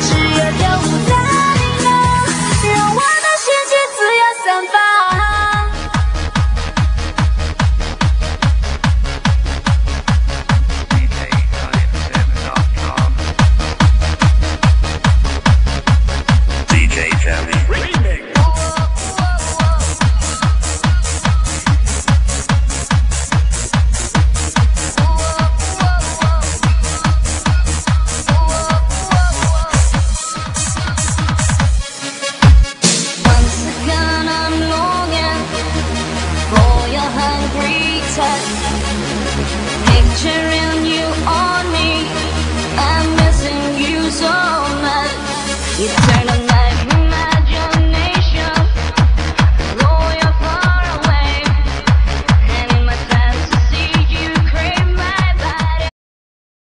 只要跳舞在 touch. in.